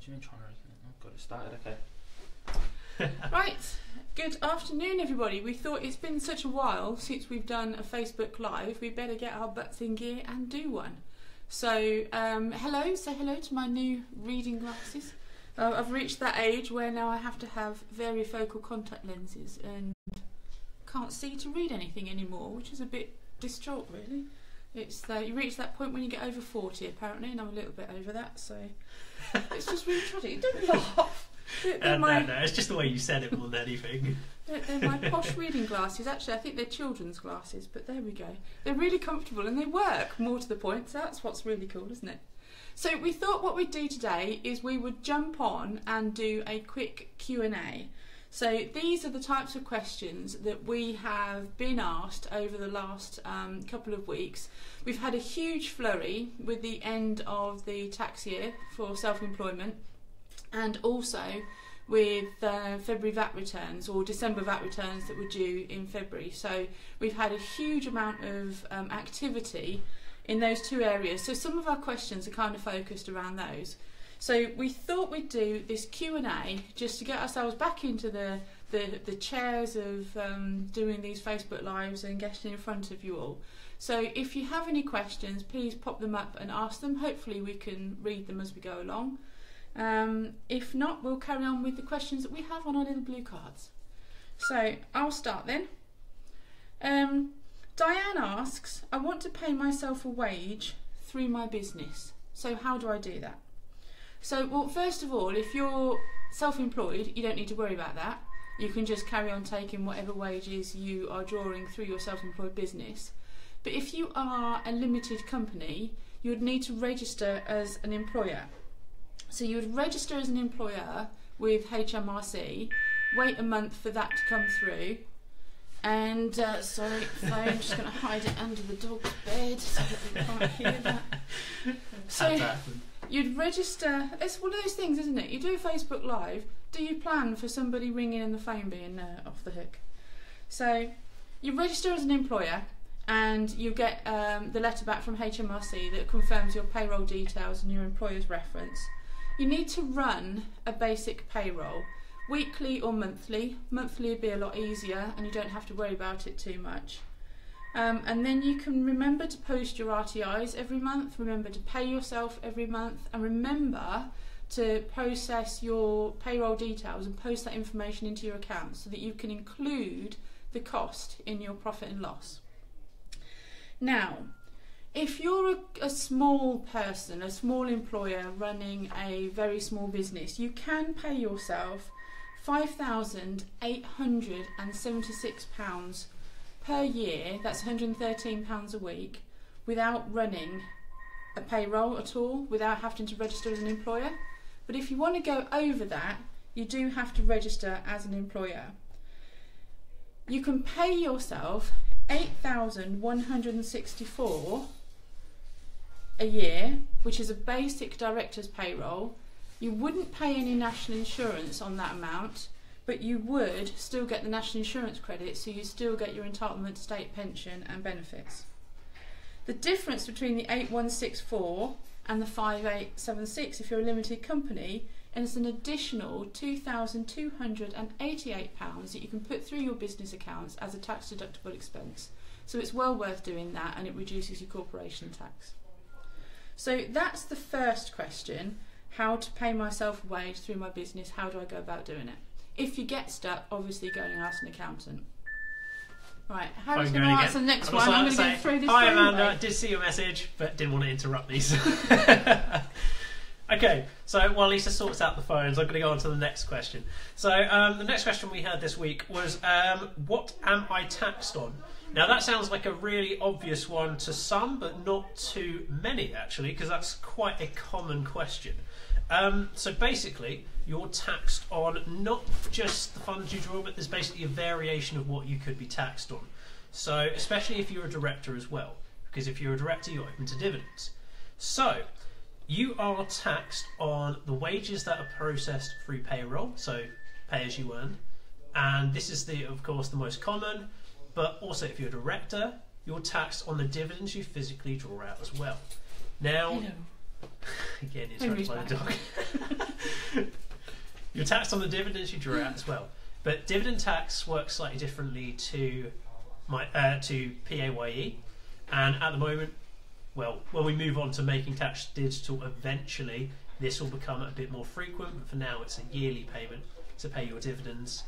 What do you mean trying to open it? I've got it started, okay. Right. Good afternoon, everybody. We thought it's been such a while since we've done a Facebook Live. We better get our butts in gear and do one. So, um, hello. Say hello to my new reading glasses. Uh, I've reached that age where now I have to have varifocal contact lenses and can't see to read anything anymore, which is a bit distraught, really. It's uh, you reach that point when you get over forty, apparently, and I'm a little bit over that, so it's just really tragic. Don't laugh. They're, they're Uh, my, no, no, it's just the way you said it more than anything. they're, they're my posh reading glasses. Actually, I think they're children's glasses, but there we go. They're really comfortable and they work. More to the point, so that's what's really cool, isn't it? So we thought what we'd do today is we would jump on and do a quick Q and A. So these are the types of questions that we have been asked over the last um, couple of weeks. We've had a huge flurry with the end of the tax year for self-employment, and also with uh, February VAT returns or December VAT returns that were due in February. So we've had a huge amount of um, activity in those two areas. So some of our questions are kind of focused around those. So we thought we'd do this Q and A just to get ourselves back into the the, the chairs of um, doing these Facebook lives and getting in front of you all. So if you have any questions, please pop them up and ask them. Hopefully we can read them as we go along. Um, if not, we'll carry on with the questions that we have on our little blue cards. So I'll start then. Um, Diane asks, I want to pay myself a wage through my business. So how do I do that? So, well, first of all, if you're self-employed, you don't need to worry about that. You can just carry on taking whatever wages you are drawing through your self-employed business. But if you are a limited company, you would need to register as an employer. So you would register as an employer with HMRC, wait a month for that to come through, and uh, sorry, phone, just going to hide it under the dog's bed so that we can't hear that. So Had to happen. You'd register. It's one of those things, isn't it? You do a Facebook Live. Do you plan for somebody ringing and the phone being uh, off the hook? So you register as an employer, and you get um, the letter back from HMRC that confirms your payroll details and your employer's reference. You need to run a basic payroll, weekly or monthly. Monthly would be a lot easier, and you don't have to worry about it too much. Um, and then you can remember to post your RTIs every month, remember to pay yourself every month, and remember to process your payroll details and post that information into your account so that you can include the cost in your profit and loss. Now, if you're a, a small person, a small employer running a very small business, you can pay yourself £5,876 per year, that's £113 a week, without running a payroll at all, without having to register as an employer. But if you want to go over that, you do have to register as an employer. You can pay yourself 8164 a year, which is a basic director's payroll. You wouldn't pay any national insurance on that amount, but you would still get the national insurance credit, so you still get your entitlement to state pension and benefits. The difference between the 8164 and the 5876 if you're a limited company is an additional £2,288 that you can put through your business accounts as a tax deductible expense. So it's well worth doing that and it reduces your corporation tax. So that's the first question how to pay myself a wage through my business, how do I go about doing it? If you get stuck, obviously go and ask an accountant. Right, Harry's going to answer the next I'd one. I'm going to go through this Hi Amanda, did see your message, but didn't want to interrupt these. okay, so while Lisa sorts out the phones, I'm going to go on to the next question. So um, the next question we had this week was, um, what am I taxed on? Now that sounds like a really obvious one to some, but not to many actually, because that's quite a common question. Um, so basically, you're taxed on not just the funds you draw, but there's basically a variation of what you could be taxed on. So, especially if you're a director as well, because if you're a director, you're open to dividends. So, you are taxed on the wages that are processed through payroll, so pay as you earn, and this is the, of course, the most common. But also, if you're a director, you're taxed on the dividends you physically draw out as well. Now, Hello. again, it's interrupted by the dog. You're taxed on the dividends you draw out as well. But dividend tax works slightly differently to my uh, to PAYE, and at the moment, well, when we move on to making tax digital, eventually this will become a bit more frequent. But for now, it's a yearly payment to pay your dividends,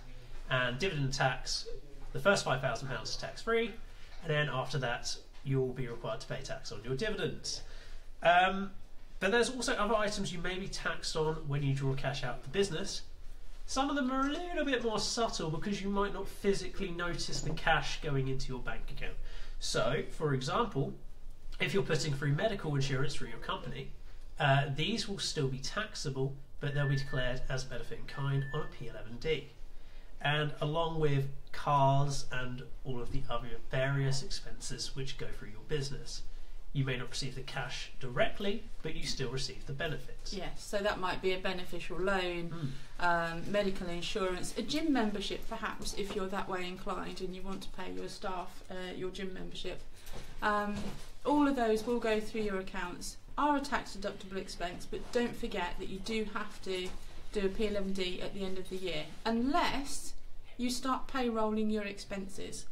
and dividend tax. The first five thousand pounds is tax free, and then after that, you'll be required to pay tax on your dividends. Um, but there's also other items you may be taxed on when you draw cash out of the business. Some of them are a little bit more subtle because you might not physically notice the cash going into your bank account. So, for example, if you're putting through medical insurance through your company, uh, these will still be taxable, but they'll be declared as benefit in kind on a P11D. And along with cars and all of the other various expenses which go through your business. You may not receive the cash directly, but you still receive the benefits. Yes, so that might be a beneficial loan, Mm. um, medical insurance, a gym membership, perhaps, if you're that way inclined and you want to pay your staff uh, your gym membership. Um, all of those will go through your accounts, are a tax deductible expense, but don't forget that you do have to do a P11D at the end of the year, unless you start payrolling your expenses.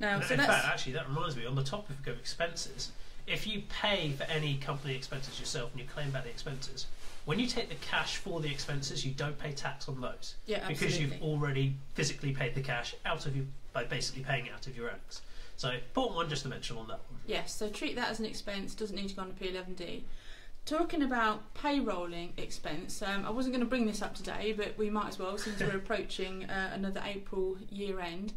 Now, And so in that's fact, actually, that reminds me, on the topic of expenses, if you pay for any company expenses yourself and you claim back the expenses, when you take the cash for the expenses, you don't pay tax on those yeah, because you've already physically paid the cash out of you by basically paying it out of your earnings. So, important one just to mention on that one. Yes, so treat that as an expense, doesn't need to go on a P11D. Talking about payrolling expense, um, I wasn't going to bring this up today, but we might as well since we're approaching uh, another April year end.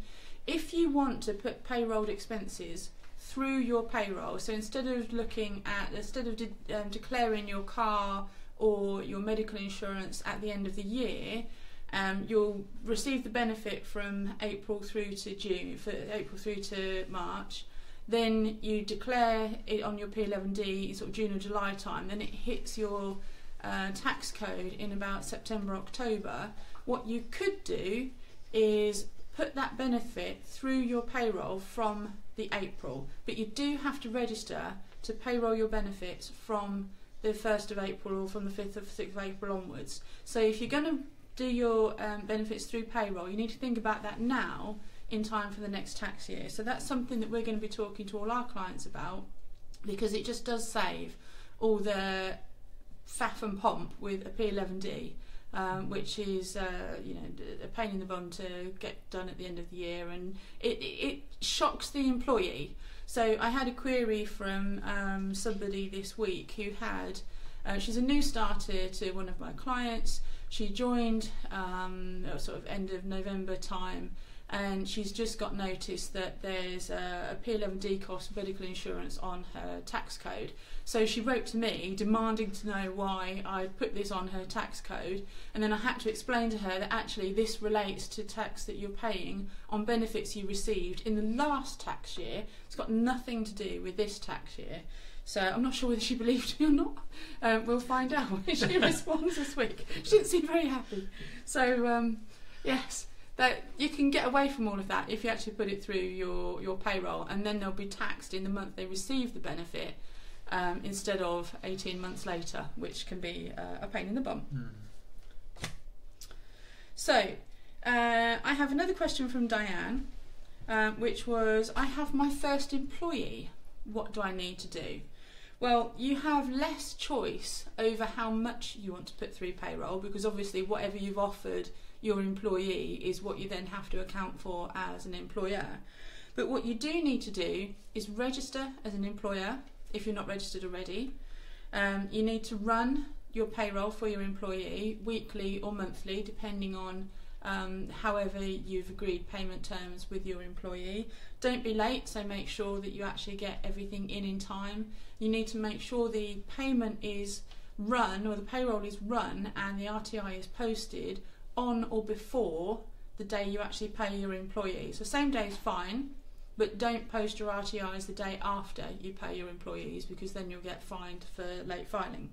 If you want to put payrolled expenses through your payroll, so instead of looking at, instead of de- um, declaring your car or your medical insurance at the end of the year, um, you'll receive the benefit from April through to June, for April through to March. Then you declare it on your P11D sort of June or July time, then it hits your uh, tax code in about September, October. What you could do is put that benefit through your payroll from the April, but you do have to register to payroll your benefits from the 1st of April or from the 5th or 6th of April onwards. So if you're going to do your um, benefits through payroll, you need to think about that now in time for the next tax year. So that's something that we're going to be talking to all our clients about because it just does save all the faff and pomp with a P11D, um, which is uh, you know a pain in the bum to get done at the end of the year, and it, it shocks the employee. So I had a query from um, somebody this week who had. Uh, she's a new starter to one of my clients. She joined um, sort of end of November time and she's just got notice that there's a, a P11D cost of medical insurance on her tax code. So she wrote to me demanding to know why I put this on her tax code, and then I had to explain to her that actually this relates to tax that you're paying on benefits you received in the last tax year. It's got nothing to do with this tax year. So I'm not sure whether she believed me or not. Um, we'll find out when she responds this week. She didn't seem very happy. So um, yes that you can get away from all of that if you actually put it through your, your payroll and then they'll be taxed in the month they receive the benefit um, instead of 18 months later which can be uh, a pain in the bum. So uh, I have another question from Diane um, which was I have my first employee. What do I need to do? Well, you have less choice over how much you want to put through payroll because obviously whatever you've offered your employee is what you then have to account for as an employer. But what you do need to do is register as an employer if you're not registered already. Um, you need to run your payroll for your employee weekly or monthly, depending on um, however you've agreed payment terms with your employee. Don't be late, so make sure that you actually get everything in in time. You need to make sure the payment is run or the payroll is run and the RTI is posted on or before the day you actually pay your employee. So same day is fine, but don't post your RTIs the day after you pay your employees because then you'll get fined for late filing.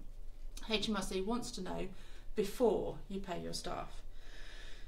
HMRC wants to know before you pay your staff.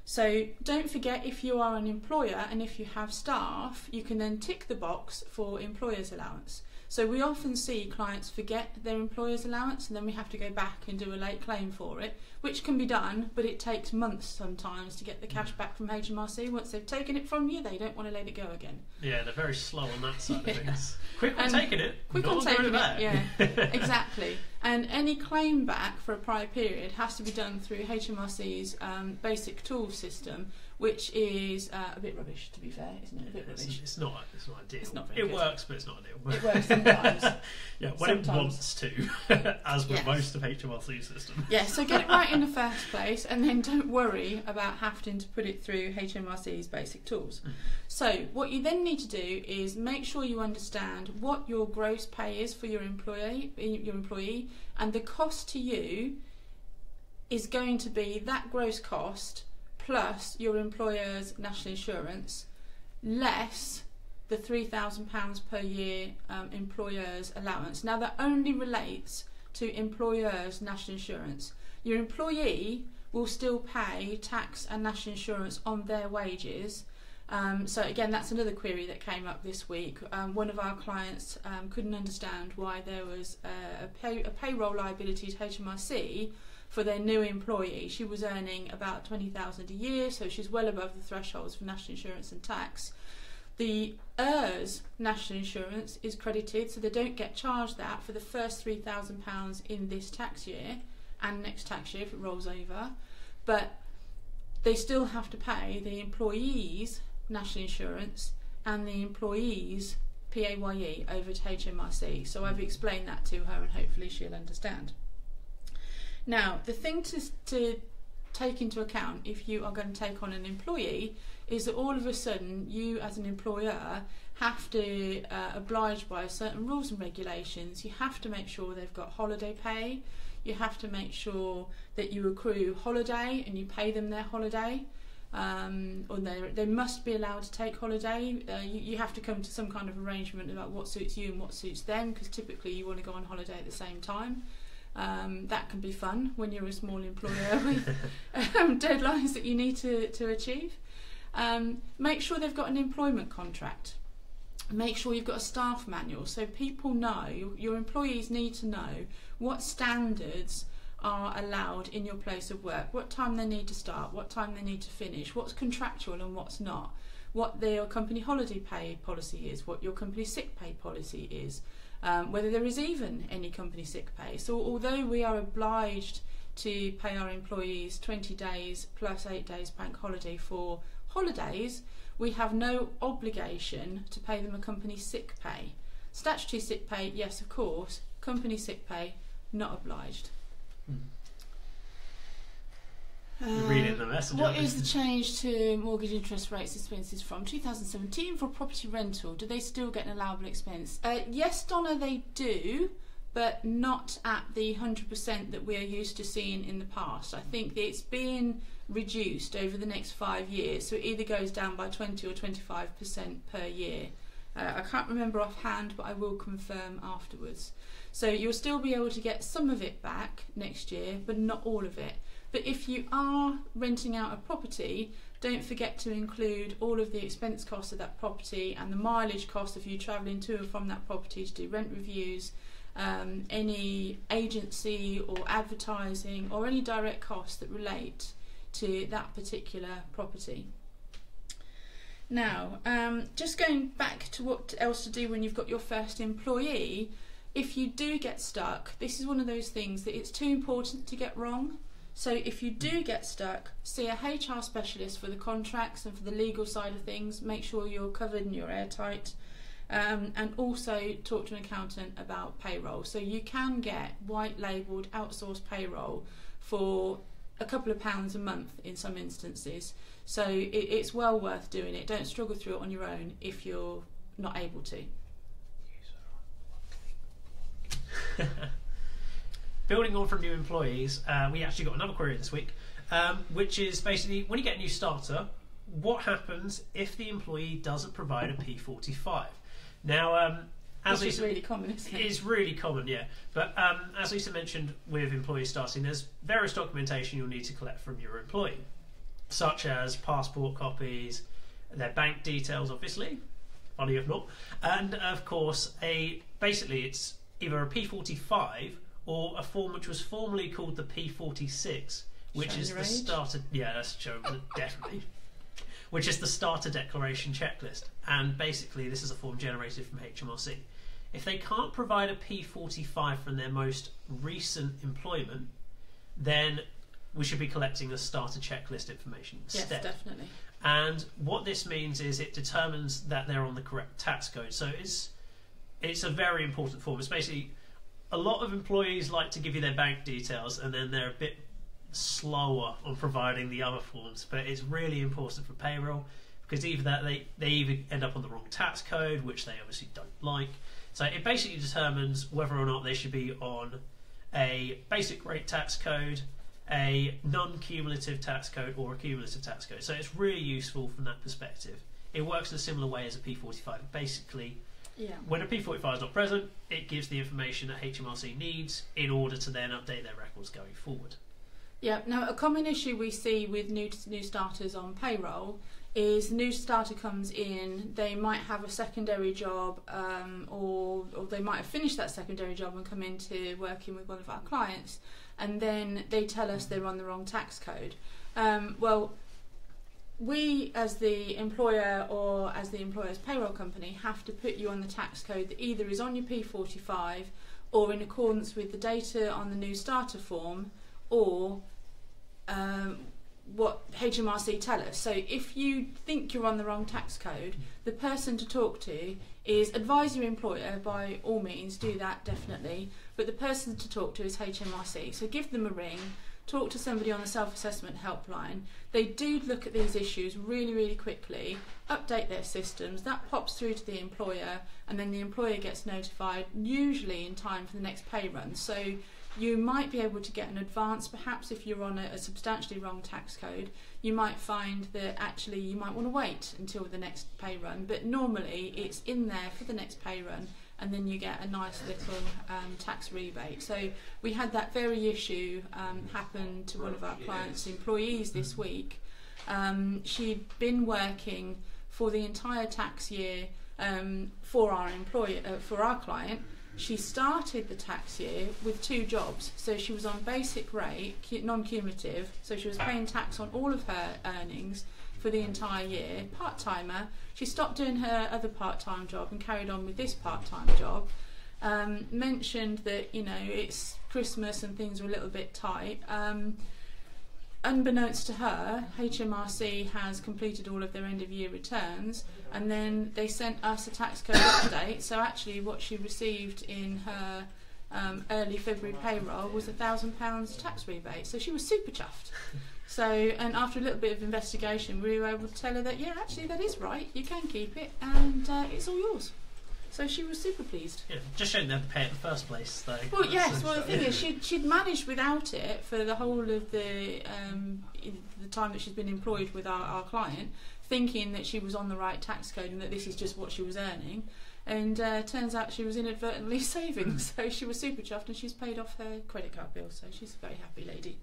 So don't forget if you are an employer and if you have staff, you can then tick the box for employer's allowance. So we often see clients forget their employer's allowance and then we have to go back and do a late claim for it, which can be done, but it takes months sometimes to get the cash back from HMRC. Once they've taken it from you, they don't want to let it go again. Yeah, they're very slow on that side Yeah. of things. Quick on And taking it, quick on taking it, back. yeah. exactly. And any claim back for a prior period has to be done through HMRC's um, basic tool system, which is uh, a bit rubbish, to be fair, isn't it? A bit it's, rubbish. it's not. It's not ideal. It's not very it good. works, but it's not ideal. It works sometimes. yeah, when it wants to, as with Yes. most of HMRC systems. Yeah, so get it right in the first place, and then don't worry about having to put it through HMRC's basic tools. Mm. So, what you then need to do is make sure you understand what your gross pay is for your employee, your employee, and the cost to you is going to be that gross cost plus your employer's national insurance less the £3,000 per year um, employer's allowance. Now, that only relates to employer's national insurance. Your employee will still pay tax and national insurance on their wages. Um, so again, that's another query that came up this week. Um, one of our clients um, couldn't understand why there was a, a, pay, a payroll liability to HMRC for their new employee. She was earning about twenty thousand a year, so she's well above the thresholds for national insurance and tax. The ERS national insurance is credited, so they don't get charged that for the first three thousand pounds in this tax year and next tax year if it rolls over, but they still have to pay the employees national insurance and the employees PAYE over to HMRC. So I've explained that to her and hopefully she'll understand. Now, the thing to, to take into account if you are going to take on an employee is that all of a sudden you, as an employer, have to uh, oblige by certain rules and regulations. You have to make sure they've got holiday pay. You have to make sure that you accrue holiday and you pay them their holiday. Um, or they must be allowed to take holiday. Uh, you, you have to come to some kind of arrangement about what suits you and what suits them because typically you want to go on holiday at the same time. Um, that can be fun when you're a small employer with um, deadlines that you need to, to achieve. Um, make sure they've got an employment contract. Make sure you've got a staff manual so people know, your, employees need to know what standards are allowed in your place of work, what time they need to start, what time they need to finish, what's contractual and what's not, what their company holiday pay policy is, what your company sick pay policy is, um, whether there is even any company sick pay. So, although we are obliged to pay our employees 20 days plus 8 days bank holiday for holidays, we have no obligation to pay them a company sick pay. Statutory sick pay, yes, of course. Company sick pay, not obliged. You're reading the message. What aren't you? is the change to mortgage interest rates expenses from 2017 for property rental? Do they still get an allowable expense? Uh, yes, Donna, they do, but not at the 100% that we're used to seeing in the past. I think it's being reduced over the next five years, so it either goes down by 20 or 25% per year. Uh, I can't remember offhand, but I will confirm afterwards. So you'll still be able to get some of it back next year, but not all of it. But if you are renting out a property, don't forget to include all of the expense costs of that property and the mileage cost of you travelling to and from that property to do rent reviews, um, any agency or advertising or any direct costs that relate to that particular property. Now, um, just going back to what else to do when you've got your first employee, if you do get stuck, this is one of those things that it's too important to get wrong. So if you do get stuck, see a HR specialist for the contracts and for the legal side of things. Make sure you're covered and you're airtight. Um, and also talk to an accountant about payroll. So you can get white labelled outsourced payroll for a couple of pounds a month in some instances. So it, it's well worth doing it. Don't struggle through it on your own if you're not able to. Building on from new employees, uh, we actually got another query this week, um, which is basically when you get a new starter, what happens if the employee doesn't provide a P45? Now, um, as Which Lisa, really common, isn't it it? is really common, yeah. But um, as Lisa mentioned, with employees starting, there's various documentation you'll need to collect from your employee, such as passport copies, their bank details, obviously, funny if not, and of course a basically it's either a P45 or a form which was formerly called the P46, which Showing is the age? starter. Yeah, that's showing definitely. Which is the starter declaration checklist, and basically this is a form generated from HMRC. If they can't provide a P45 from their most recent employment, then we should be collecting the starter checklist information Yes, instead. definitely. And what this means is it determines that they're on the correct tax code. So it's it's a very important form. It's basically a lot of employees like to give you their bank details and then they're a bit slower on providing the other forms. But it's really important for payroll because either that they, they either end up on the wrong tax code, which they obviously don't like. So it basically determines whether or not they should be on a basic rate tax code, a non-cumulative tax code, or a cumulative tax code. So it's really useful from that perspective. It works in a similar way as a P45. Basically, Yeah. when a P45 is not present, it gives the information that HMRC needs in order to then update their records going forward. Yeah. Now, a common issue we see with new new starters on payroll is the new starter comes in. They might have a secondary job, um, or or they might have finished that secondary job and come into working with one of our clients, and then they tell us they're on the wrong tax code. Um, well. We, as the employer or as the employer's payroll company, have to put you on the tax code that either is on your P45 or in accordance with the data on the new starter form or um, what HMRC tell us. So if you think you're on the wrong tax code, the person to talk to is advise your employer by all means, do that definitely. But the person to talk to is HMRC. So give them a ring, talk to somebody on the self assessment helpline. They do look at these issues really, really quickly, update their systems, that pops through to the employer, and then the employer gets notified, usually in time for the next pay run. So you might be able to get an advance perhaps if you're on a, a substantially wrong tax code you might find that actually you might want to wait until the next pay run but normally it's in there for the next pay run and then you get a nice little um, tax rebate. So we had that very issue um, happen to one of our clients employees this week. Um, she'd been working for the entire tax year um, for our employer uh, for our client. She started the tax year with two jobs. So she was on basic rate, non-cumulative, so she was paying tax on all of her earnings for the entire year. Part-timer. She stopped doing her other part-time job and carried on with this part-time job. Um, mentioned that you know it's Christmas and things are a little bit tight. Um, unbeknownst to her, HMRC has completed all of their end of year returns and then they sent us a tax code update. So actually, what she received in her um, early February payroll was a thousand pounds tax rebate. So she was super chuffed. So, and after a little bit of investigation, we were able to tell her that yeah, actually that is right. You can keep it, and uh, it's all yours. So she was super pleased. Yeah, just showing them to pay it in the first place, though. Well, yes. Well, the thing is, she'd, she'd managed without it for the whole of the um, the time that she's been employed with our, our client, thinking that she was on the right tax code and that this is just what she was earning. And uh, turns out she was inadvertently saving, so she was super chuffed, and she's paid off her credit card bill. So she's a very happy lady.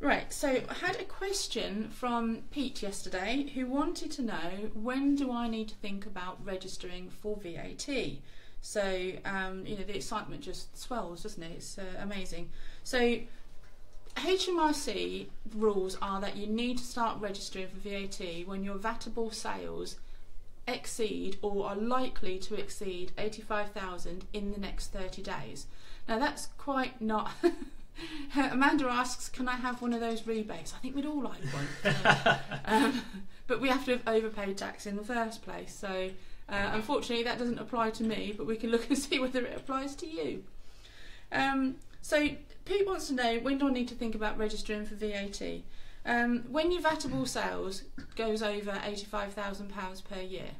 Right, so I had a question from Pete yesterday who wanted to know when do I need to think about registering for VAT? So, um, you know, the excitement just swells, doesn't it? It's uh, amazing. So, HMRC rules are that you need to start registering for VAT when your VATable sales exceed or are likely to exceed 85,000 in the next 30 days. Now, that's quite not. Amanda asks, "Can I have one of those rebates?" I think we'd all like one, um, but we have to have overpaid tax in the first place. So, uh, unfortunately, that doesn't apply to me. But we can look and see whether it applies to you. Um, so, Pete wants to know when do I need to think about registering for VAT? Um, when your VATable sales goes over eighty-five thousand pounds per year.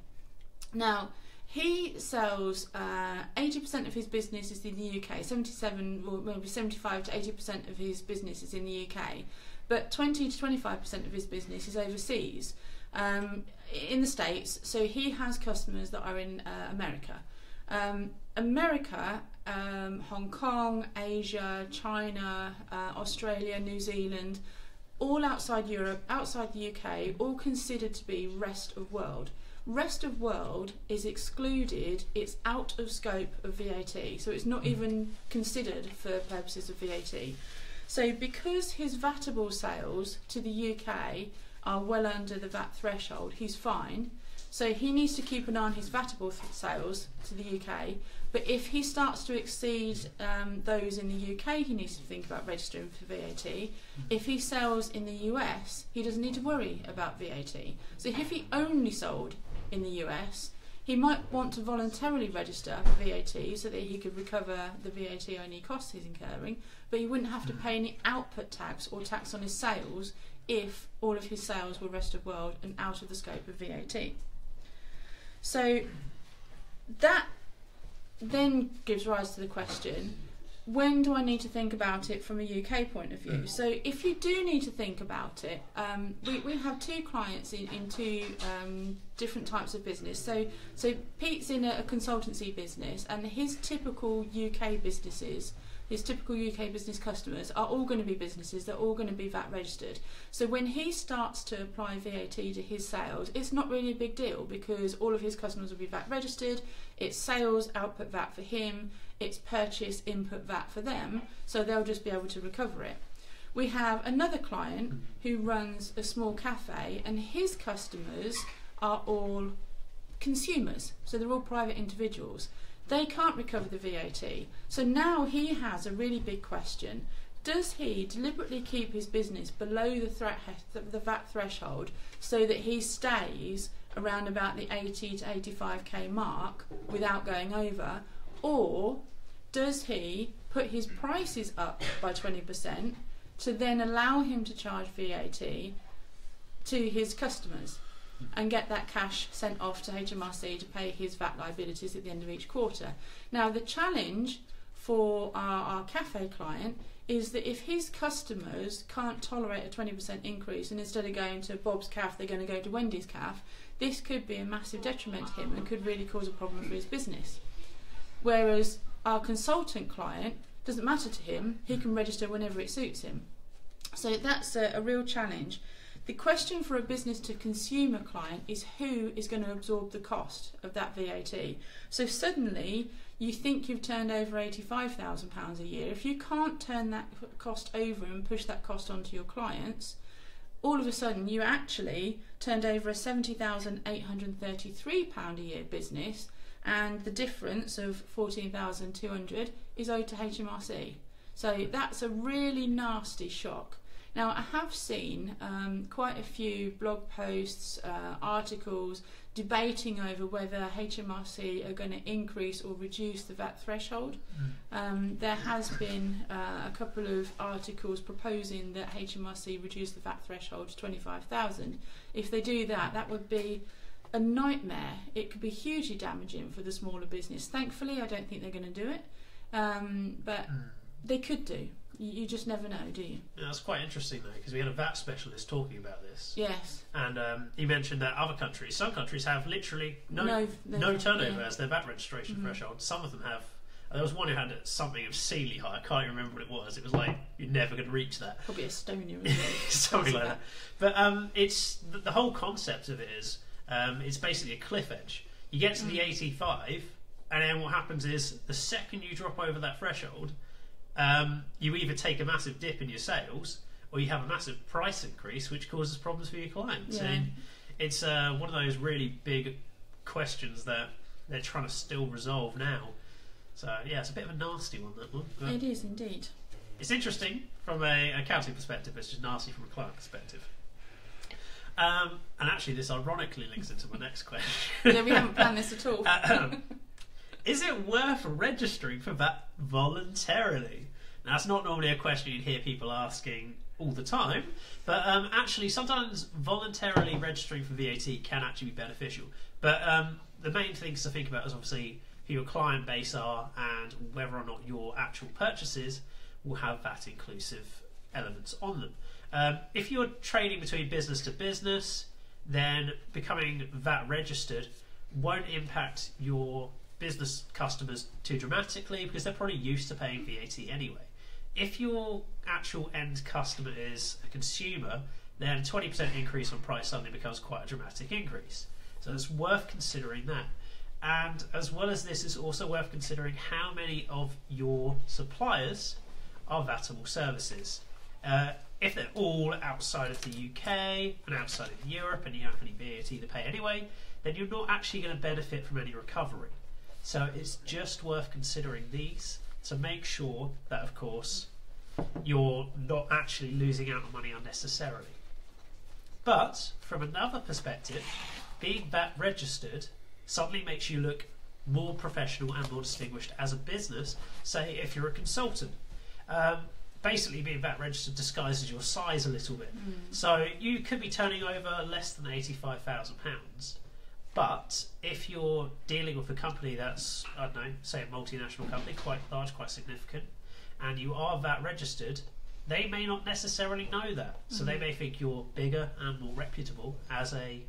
Now, he sells uh, 80% of his business is in the UK, 77 or maybe 75 to 80% of his business is in the UK, but 20 to 25% of his business is overseas um, in the States. So he has customers that are in uh, America. Um, America, um, Hong Kong, Asia, China, uh, Australia, New Zealand, all outside Europe, outside the UK, all considered to be rest of world. Rest of world is excluded, it's out of scope of VAT, so it's not even considered for purposes of VAT. So, because his VATable sales to the UK are well under the VAT threshold, he's fine. So, he needs to keep an eye on his VATable sales to the UK. But if he starts to exceed um, those in the UK, he needs to think about registering for VAT. If he sells in the US, he doesn't need to worry about VAT. So, if he only sold in the US, he might want to voluntarily register for VAT so that he could recover the VAT only costs he's incurring, but he wouldn't have to pay any output tax or tax on his sales if all of his sales were rest of world and out of the scope of VAT. So that then gives rise to the question when do I need to think about it from a UK point of view? Mm. So, if you do need to think about it, um, we, we have two clients in, in two um, different types of business. So, so Pete's in a, a consultancy business, and his typical UK businesses, his typical UK business customers, are all going to be businesses. They're all going to be VAT registered. So, when he starts to apply VAT to his sales, it's not really a big deal because all of his customers will be VAT registered. It's sales output VAT for him it's purchase input VAT for them, so they'll just be able to recover it. We have another client who runs a small cafe, and his customers are all consumers, so they're all private individuals. They can't recover the VAT. So now he has a really big question. Does he deliberately keep his business below the, threat, the VAT threshold so that he stays around about the 80 to 85k mark without going over? Or does he put his prices up by 20% to then allow him to charge VAT to his customers and get that cash sent off to HMRC to pay his VAT liabilities at the end of each quarter? Now, the challenge for our, our cafe client is that if his customers can't tolerate a 20% increase and instead of going to Bob's Calf, they're going to go to Wendy's Calf, this could be a massive detriment to him and could really cause a problem for his business. Whereas our consultant client doesn't matter to him, he can register whenever it suits him. So that's a, a real challenge. The question for a business to consumer client is who is going to absorb the cost of that VAT. So suddenly you think you've turned over £85,000 a year. If you can't turn that cost over and push that cost onto your clients, all of a sudden you actually turned over a £70,833 a year business and the difference of 14,200 is owed to HMRC. So that's a really nasty shock. Now, I have seen um, quite a few blog posts, uh, articles debating over whether HMRC are going to increase or reduce the VAT threshold. Um, there has been uh, a couple of articles proposing that HMRC reduce the VAT threshold to 25,000. If they do that, that would be a nightmare. It could be hugely damaging for the smaller business. Thankfully, I don't think they're going to do it, um, but they could do. You, you just never know, do you? Yeah, that's quite interesting though, because we had a VAT specialist talking about this, Yes. and um, he mentioned that other countries, some countries have literally no no, no, turnover yeah. as their VAT registration Mhm. threshold. Some of them have. There was one who had something obscenely high. I can't remember what it was. It was like you're never going to reach that. Probably Estonia. Something like that. But um, it's the, the whole concept of it is um, it's basically a cliff edge. You get to the Mm. 85, and then what happens is the second you drop over that threshold, um, you either take a massive dip in your sales or you have a massive price increase, which causes problems for your clients. Yeah. And it's uh, one of those really big questions that they're trying to still resolve now. So yeah, it's a bit of a nasty one that one. But It is indeed. it's interesting from a accounting perspective, but it's just nasty from a client perspective. Um, and actually, this ironically links into my next question. Yeah, we haven't planned this at all. Ahem. Is it worth registering for that voluntarily? Now, that's not normally a question you'd hear people asking all the time, but um, actually, sometimes voluntarily registering for VAT can actually be beneficial. But um, the main things to think about is obviously who your client base are and whether or not your actual purchases will have VAT inclusive elements on them. Um, if you're trading between business to business, then becoming VAT registered won't impact your business customers too dramatically because they're probably used to paying VAT anyway. If your actual end customer is a consumer, then a 20% increase on price suddenly becomes quite a dramatic increase. So it's worth considering that. And as well as this, it's also worth considering how many of your suppliers are VATable services. Uh, if they're all outside of the UK and outside of Europe and you have any VAT to pay anyway, then you're not actually going to benefit from any recovery. So it's just worth considering these to make sure that, of course, you're not actually losing out on money unnecessarily. But from another perspective, being VAT registered suddenly makes you look more professional and more distinguished as a business, say if you're a consultant. Um, basically, being VAT registered disguises your size a little bit. So you could be turning over less than £85,000. But if you're dealing with a company that's, I don't know, say a multinational company, quite large, quite significant, and you are VAT registered, they may not necessarily know that. So they may think you're bigger and more reputable as a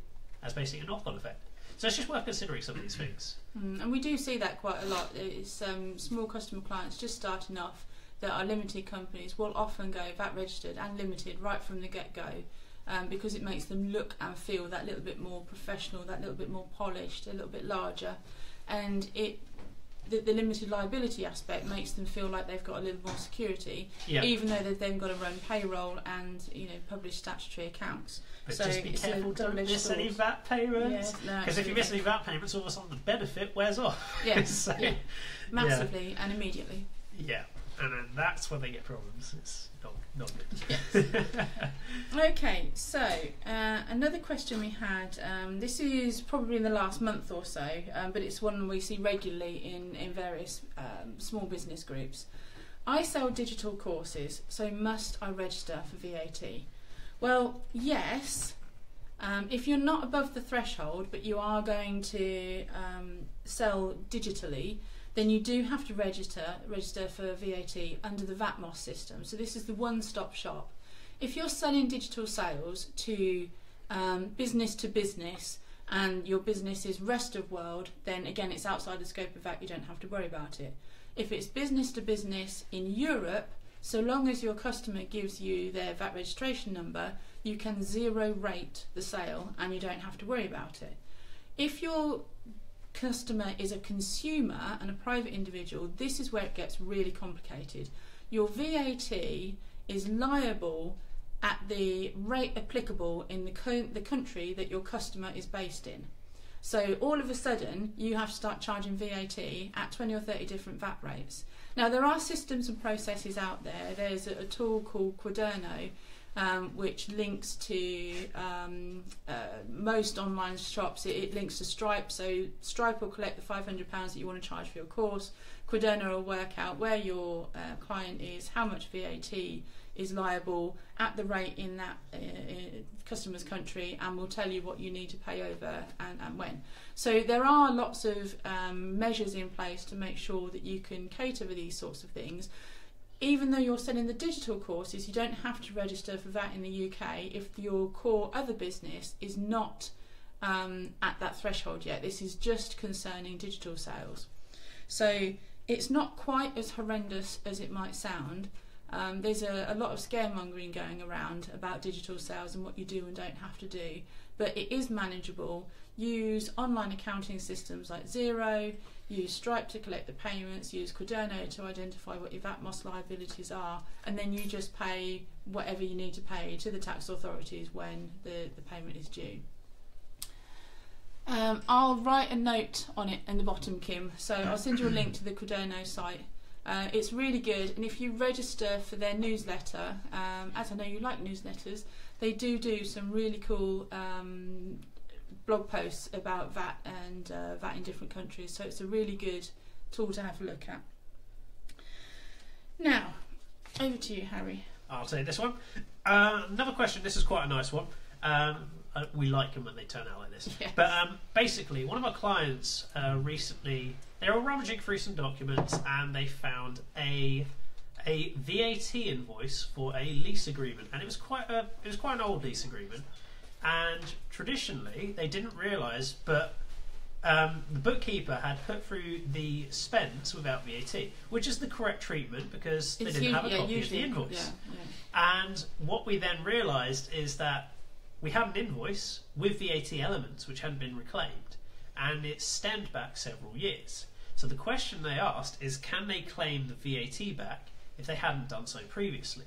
as basically a knock-on effect. So it's just worth considering some of these things. Mm, and we do see that quite a lot. It's um, small customer clients just starting off that are limited companies will often go VAT registered and limited right from the get go um, because it makes them look and feel that little bit more professional, that little bit more polished, a little bit larger, and it. The, the limited liability aspect makes them feel like they've got a little more security, Yeah, even though they've then got to run payroll and you know publish statutory accounts. but so just be careful, don't miss any. VAT payments. no, Because if you miss any VAT payments, all of a sudden the benefit wears off. yes, So, yeah, massively and immediately. yeah, and then that's when they get problems. It's not, not good. Okay, so uh, another question we had. Um, this is probably in the last month or so, um, but it's one we see regularly in in various um, small business groups. I sell digital courses, so must I register for VAT? Well, yes. Um, if you're not above the threshold, but you are going to um, sell digitally, then you do have to register register for VAT under the VAT MOSS system. So this is the one-stop shop if you're selling digital sales to um, business to business and your business is rest of world, then again it's outside the scope of VAT. you don't have to worry about it. If it's business to business in Europe, so long as your customer gives you their VAT registration number, you can zero rate the sale and you don't have to worry about it. If your customer is a consumer and a private individual, this is where it gets really complicated. Your VAT is liable at the rate applicable in the, co- the country that your customer is based in. So all of a sudden, you have to start charging VAT at 20 or 30 different VAT rates. Now, there are systems and processes out there. There's a, a tool called Quaderno, um, which links to um, uh, most online shops. It, it links to Stripe, so Stripe will collect the £500 that you want to charge for your course. Quaderno will work out where your uh, client is, how much VAT is liable at the rate in that uh, uh, customer's country, and will tell you what you need to pay over and, and when. So there are lots of um, measures in place to make sure that you can cater for these sorts of things. Even though you're selling the digital courses, you don't have to register for that in the UK if your core other business is not um, at that threshold yet. This is just concerning digital sales. So it's not quite as horrendous as it might sound. Um, there's a, a lot of scaremongering going around about digital sales and what you do and don't have to do, but it is manageable. Use online accounting systems like Xero, use Stripe to collect the payments, use Quaderno to identify what your VAT VATMOS liabilities are, and then you just pay whatever you need to pay to the tax authorities when the, the payment is due. Um, I'll write a note on it in the bottom, Kim. So I'll send you a link to the Quaderno site. Uh, it's really good, and if you register for their newsletter, um, as I know you like newsletters, they do do some really cool um, blog posts about VAT and uh, VAT in different countries. So it's a really good tool to have a look at. Now, over to you, Harry. I'll take this one. Uh, another question. This is quite a nice one. Um, uh, we like them when they turn out like this. Yes. But um, basically, one of our clients uh, recently they were rummaging through some documents and they found a a VAT invoice for a lease agreement, and it was quite a it was quite an old lease agreement. And traditionally, they didn't realise, but um, the bookkeeper had put through the spends without VAT, which is the correct treatment because they It's didn't u- have a yeah, copy of the invoice. Yeah, yeah. And what we then realised is that we had an invoice with VAT elements which hadn't been reclaimed, and it stemmed back several years. So the question they asked is can they claim the VAT back if they hadn't done so previously?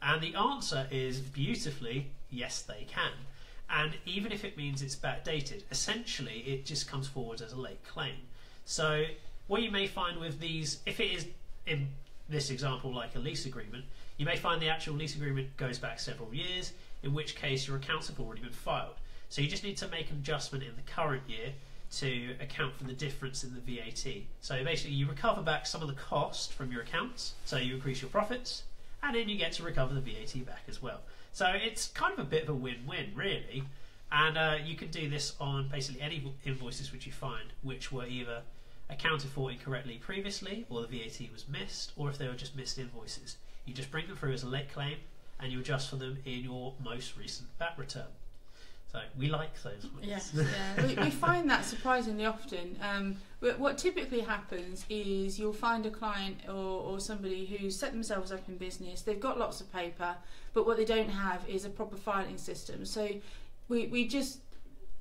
And the answer is beautifully yes, they can. And even if it means it's backdated, essentially it just comes forward as a late claim. So what you may find with these, if it is in this example like a lease agreement, you may find the actual lease agreement goes back several years, in which case your accounts have already been filed. So you just need to make an adjustment in the current year to account for the difference in the VAT. So basically, you recover back some of the cost from your accounts, so you increase your profits, and then you get to recover the VAT back as well. So it's kind of a bit of a win-win, really. And uh, you can do this on basically any invoices which you find which were either accounted for incorrectly previously, or the VAT was missed, or if they were just missed invoices. You just bring them through as a late claim, and you adjust for them in your most recent VAT return. So we like those ones. Yes, yeah. we, we find that surprisingly often. Um, what typically happens is you'll find a client or, or somebody who's set themselves up in business, they've got lots of paper, but what they don't have is a proper filing system. So we, we just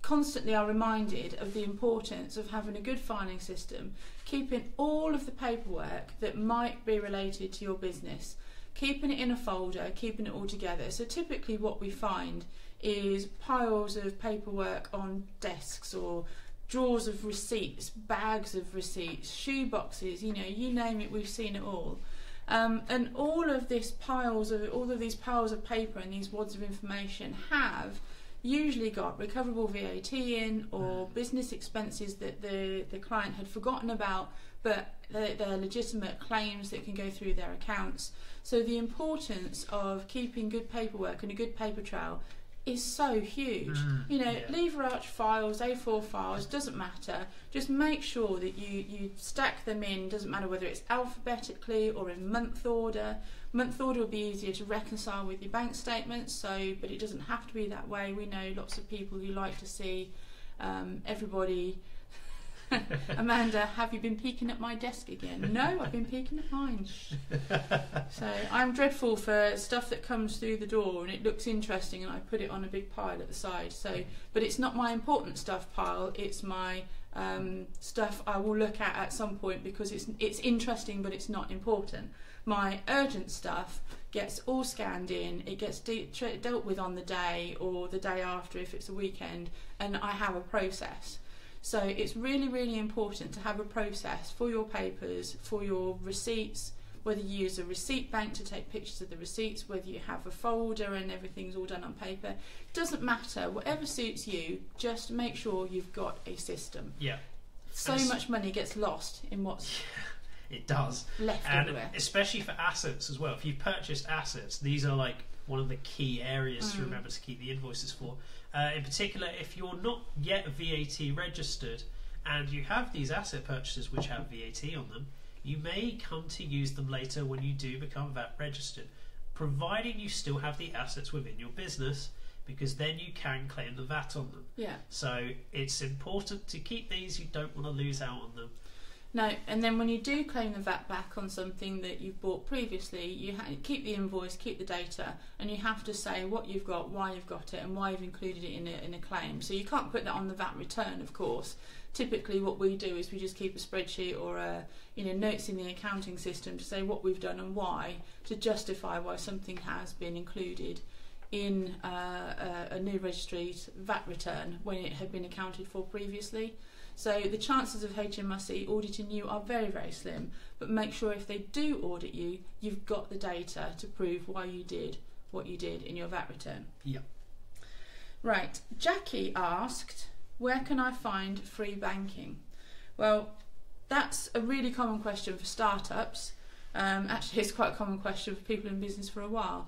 constantly are reminded of the importance of having a good filing system, keeping all of the paperwork that might be related to your business, keeping it in a folder, keeping it all together. So typically what we find is piles of paperwork on desks or drawers of receipts, bags of receipts, shoe boxes, you know, you name it, we've seen it all. Um, and all of this piles of all of these piles of paper and these wads of information have usually got recoverable VAT in or Mm. business expenses that the, the client had forgotten about, but they're, they're legitimate claims that can go through their accounts. So the importance of keeping good paperwork and a good paper trail is so huge. Mm, You know, yeah. lever arch files, A4 files, doesn't matter. Just make sure that you, you stack them in, doesn't matter whether it's alphabetically or in month order. Month order will be easier to reconcile with your bank statements, so but it doesn't have to be that way. We know lots of people who like to see um, everybody. Amanda, have you been peeking at my desk again? No, I've been peeking at mine. So I'm dreadful for stuff that comes through the door and it looks interesting and I put it on a big pile at the side. So, but it's not my important stuff pile. It's my um, stuff I will look at at some point because it's it's interesting but it's not important. My urgent stuff gets all scanned in. It gets de- dealt with on the day or the day after if it's a weekend, and I have a process. So it's really, really important to have a process for your papers, for your receipts, whether you use a receipt bank to take pictures of the receipts, whether you have a folder and everything's all done on paper. Doesn't matter, whatever suits you, just make sure you've got a system. Yeah, So much money gets lost in what's it does. left and everywhere. especially for assets as well. If you've purchased assets, these are like one of the key areas to Mm. remember to keep the invoices for. Uh, in particular, if you're not yet VAT registered and you have these asset purchases which have VAT on them, you may come to use them later when you do become VAT registered, providing you still have the assets within your business, because then you can claim the VAT on them. Yeah. So it's important to keep these. You don't want to lose out on them. No, and then when you do claim the VAT back on something that you've bought previously, you keep the invoice, keep the data, and you have to say what you've got, why you've got it, and why you've included it in a, in a claim. So you can't put that on the VAT return, of course. Typically, what we do is we just keep a spreadsheet or a, you know notes in the accounting system to say what we've done and why to justify why something has been included in uh, a, a new registry's VAT return when it had been accounted for previously. So the chances of HMRC auditing you are very, very slim. But make sure if they do audit you, you've got the data to prove why you did what you did in your VAT return. Yep. Right. Jackie asked, where can I find free banking? Well, that's a really common question for startups. Um, actually, it's quite a common question for people in business for a while.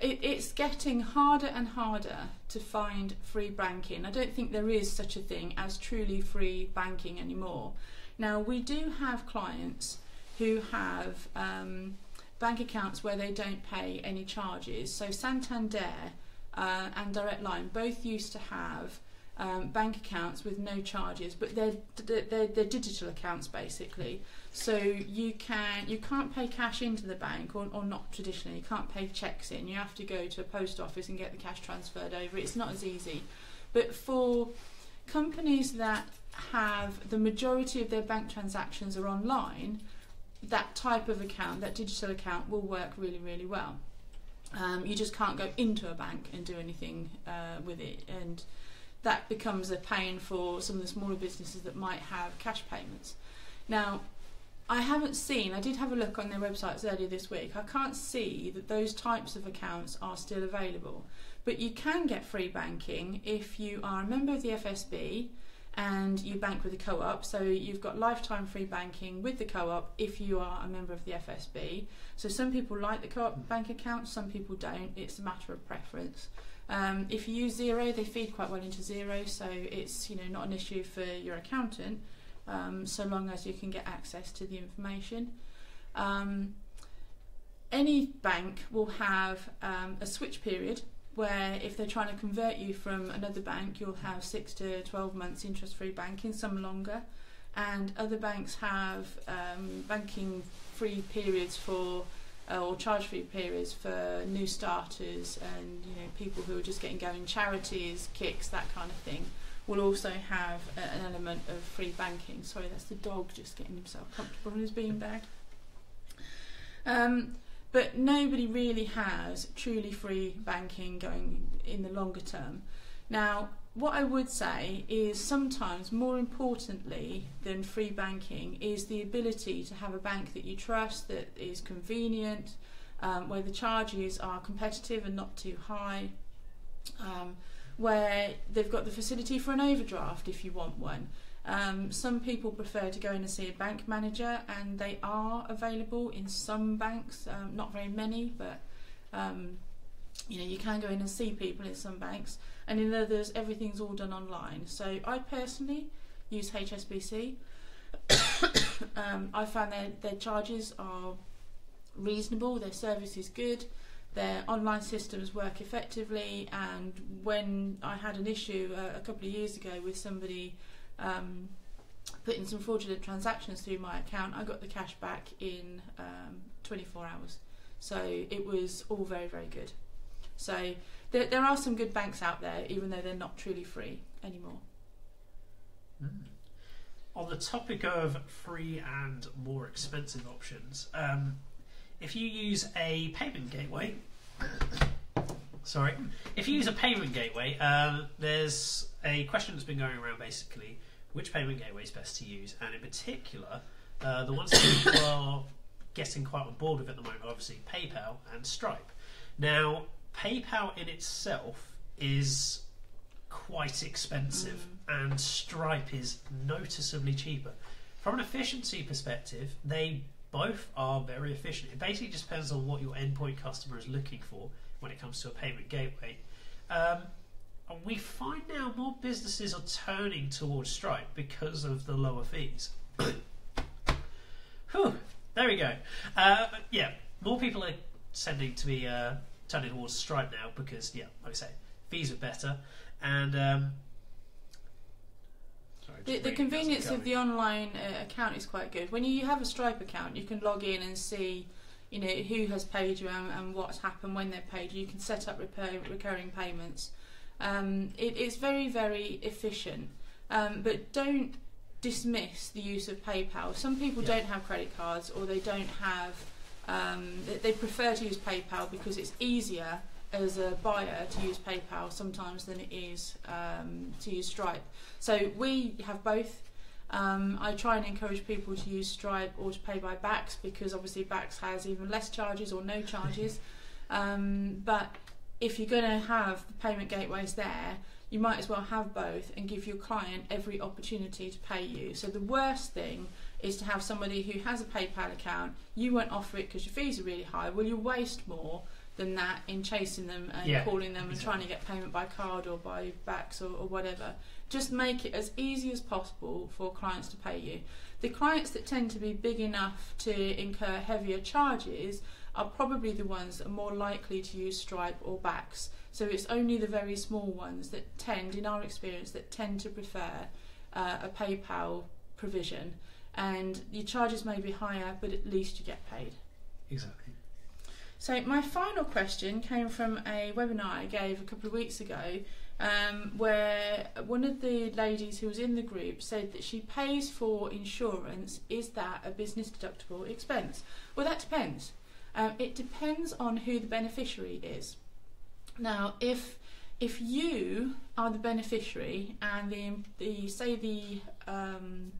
It, it's getting harder and harder to find free banking. I don't think there is such a thing as truly free banking anymore. Now, we do have clients who have um, bank accounts where they don't pay any charges. So, Santander uh, and Direct Line both used to have um, bank accounts with no charges, but they're, they're they're digital accounts basically. So you can you can't pay cash into the bank or, or not traditionally. You can't pay checks in. You have to go to a post office and get the cash transferred over. It's not as easy, but for companies that have the majority of their bank transactions are online, that type of account, that digital account, will work really really well. Um, you just can't go into a bank and do anything uh, with it and that becomes a pain for some of the smaller businesses that might have cash payments. Now, I haven't seen, I did have a look on their websites earlier this week. I can't see that those types of accounts are still available. But you can get free banking if you are a member of the FSB and you bank with the co op. So you've got lifetime free banking with the co op if you are a member of the FSB. So some people like the co op bank account, some people don't. It's a matter of preference. Um, if you use Xero, they feed quite well into Xero, so it's you know not an issue for your accountant, um, so long as you can get access to the information. Um, any bank will have um, a switch period where if they're trying to convert you from another bank, you'll have six to 12 months interest free banking, some longer. And other banks have um, banking free periods for uh, or charge free periods for new starters and you know people who are just getting going, charities, CICs, that kind of thing, will also have a, an element of free banking. Sorry, that's the dog just getting himself comfortable in his beanbag. Um, but nobody really has truly free banking going in the longer term. Now, what I would say is sometimes more importantly than free banking is the ability to have a bank that you trust, that is convenient, um, where the charges are competitive and not too high, um, where they've got the facility for an overdraft if you want one. Um, some people prefer to go in and see a bank manager, and they are available in some banks, um, not very many, but um, you know you can go in and see people in some banks and in others everything's all done online. So i personally use hsbc um, i found their, their charges are reasonable their service is good their online systems work effectively and when i had an issue uh, a couple of years ago with somebody um, putting some fraudulent transactions through my account i got the cash back in um, 24 hours so it was all very very good so there, there are some good banks out there, even though they're not truly free anymore. Mm. On the topic of free and more expensive options, um, if you use a payment gateway, sorry, if you use a payment gateway, um, there's a question that's been going around basically which payment gateway is best to use, and in particular, uh, the ones that people are getting quite on board with at the moment, are obviously PayPal and Stripe. Now, PayPal in itself is quite expensive, mm. and Stripe is noticeably cheaper. From an efficiency perspective, they both are very efficient. It basically just depends on what your endpoint customer is looking for when it comes to a payment gateway. Um, and we find now more businesses are turning towards Stripe because of the lower fees. Whew, there we go. Uh, yeah, more people are sending to be uh, turning towards Stripe now because, yeah, like I say, fees are better, and um, sorry, the, the convenience of the online uh, account is quite good. When you have a Stripe account, you can log in and see, you know, who has paid you and, and what's happened when they've paid you. You can set up repair, recurring payments. Um, it, it's very, very efficient, um, but don't dismiss the use of PayPal. Some people yeah. don't have credit cards or they don't have um, they, they prefer to use PayPal because it's easier as a buyer to use PayPal sometimes than it is um, to use Stripe. So we have both. Um, I try and encourage people to use Stripe or to pay by Bacs because obviously Bacs has even less charges or no charges. Um, but if you're going to have the payment gateways there, you might as well have both and give your client every opportunity to pay you. So the worst thing is to have somebody who has a PayPal account, you won't offer it because your fees are really high. Well, you waste more than that in chasing them and yeah, calling them exactly. and trying to get payment by card or by Bacs or, or whatever. Just make it as easy as possible for clients to pay you. The clients that tend to be big enough to incur heavier charges are probably the ones that are more likely to use Stripe or Bacs. So it's only the very small ones that tend, in our experience, that tend to prefer uh, a PayPal provision. And your charges may be higher, but at least you get paid. Exactly. So my final question came from a webinar I gave a couple of weeks ago, um, where one of the ladies who was in the group said that she pays for insurance. Is that a business deductible expense? Well, that depends. Um, it depends on who the beneficiary is. Now, if if you are the beneficiary and the the say the um,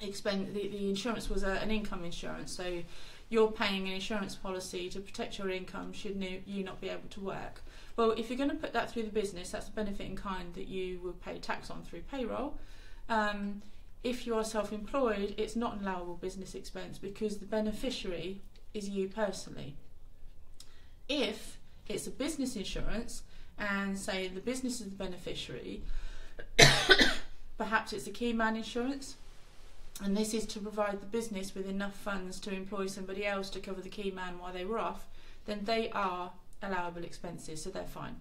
the, the insurance was a, an income insurance, so you're paying an insurance policy to protect your income should no, you not be able to work. Well, if you're going to put that through the business, that's a benefit in kind that you will pay tax on through payroll. Um, if you are self-employed, it's not an allowable business expense because the beneficiary is you personally. If it's a business insurance and say the business is the beneficiary, perhaps it's a key man insurance, and this is to provide the business with enough funds to employ somebody else to cover the key man while they were off, then they are allowable expenses, so they're fine.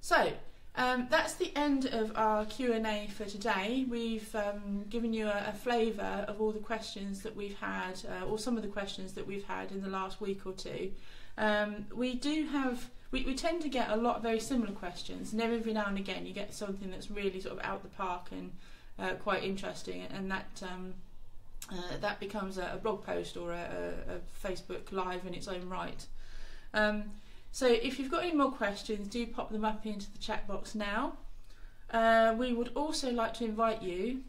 So um, that's the end of our Q&A for today. We've um, given you a, a flavour of all the questions that we've had, uh, or some of the questions that we've had in the last week or two. Um, we do have, we, we tend to get a lot of very similar questions, and every now and again you get something that's really sort of out the park and uh, quite interesting, and that um, uh, that becomes a, a, blog post or a, a, Facebook live in its own right. Um, so if you've got any more questions, do pop them up into the chat box now. Uh, we would also like to invite you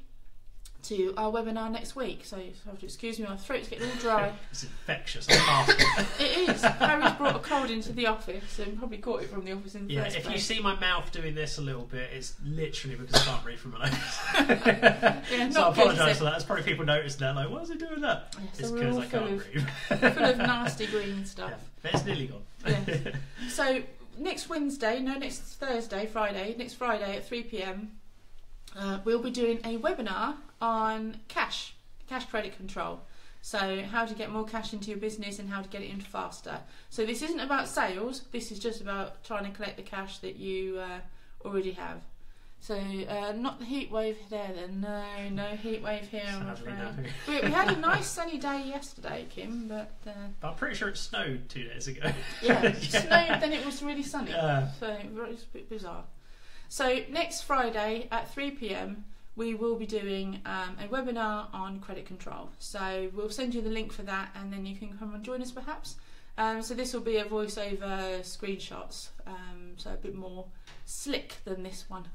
to our webinar next week. So you have to excuse me, my throat's getting all dry. it's infectious. it is. Harry's brought a cold into the office and probably caught it from the office in the yeah, first if place. you see my mouth doing this a little bit, it's literally because I can't breathe from my nose. yeah, so I apologise for that. There's probably people noticing that, like, why is he doing that? Yeah, it's because I can't of, breathe. full of nasty green stuff. Yeah, but it's nearly gone. Yeah. so next Wednesday, no, next Thursday, Friday, next Friday at 3 pm, uh, we'll be doing a webinar on cash, cash credit control. So, how to get more cash into your business and how to get it in faster. So, this isn't about sales, this is just about trying to collect the cash that you uh, already have. So, uh, not the heat wave there then. No, no heat wave here, Sadly, no. We, we had a nice sunny day yesterday, Kim, but. Uh, But I'm pretty sure it snowed two days ago. yeah, it snowed, then it was really sunny. Yeah. So it was a bit bizarre. So next Friday at 3 pm, we will be doing um, a webinar on credit control. So we'll send you the link for that, and then you can come and join us perhaps. Um, so this will be a voiceover screenshots, um, so a bit more slick than this one.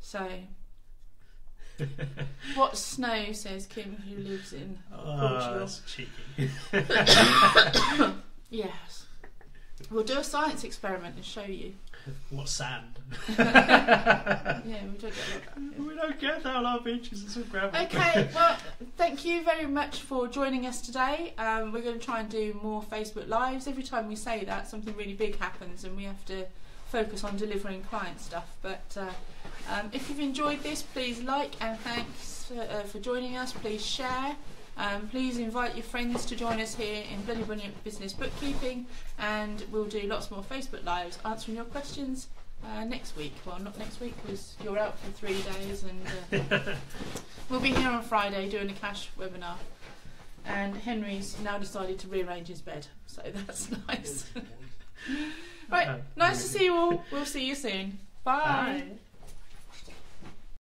So. what snow says Kim, who lives in Oh, Portugal. that's cheeky. Yes. We'll do a science experiment and show you. What sand? Yeah, we don't get a lot of that. We don't get that on our beaches. It's all gravel. Okay, well, thank you very much for joining us today. Um, we're going to try and do more Facebook Lives. Every time we say that, something really big happens and we have to focus on delivering client stuff. But uh, um, if you've enjoyed this, please like and thanks for, uh, for joining us. Please share. Um, please invite your friends to join us here in Bloody Brilliant Business Bookkeeping, and we'll do lots more Facebook Lives answering your questions uh, next week. Well, not next week because you're out for three days, and uh, we'll be here on Friday doing a cash webinar. And Henry's now decided to rearrange his bed, so that's nice. right, nice to see you all. We'll see you soon. Bye. Bye.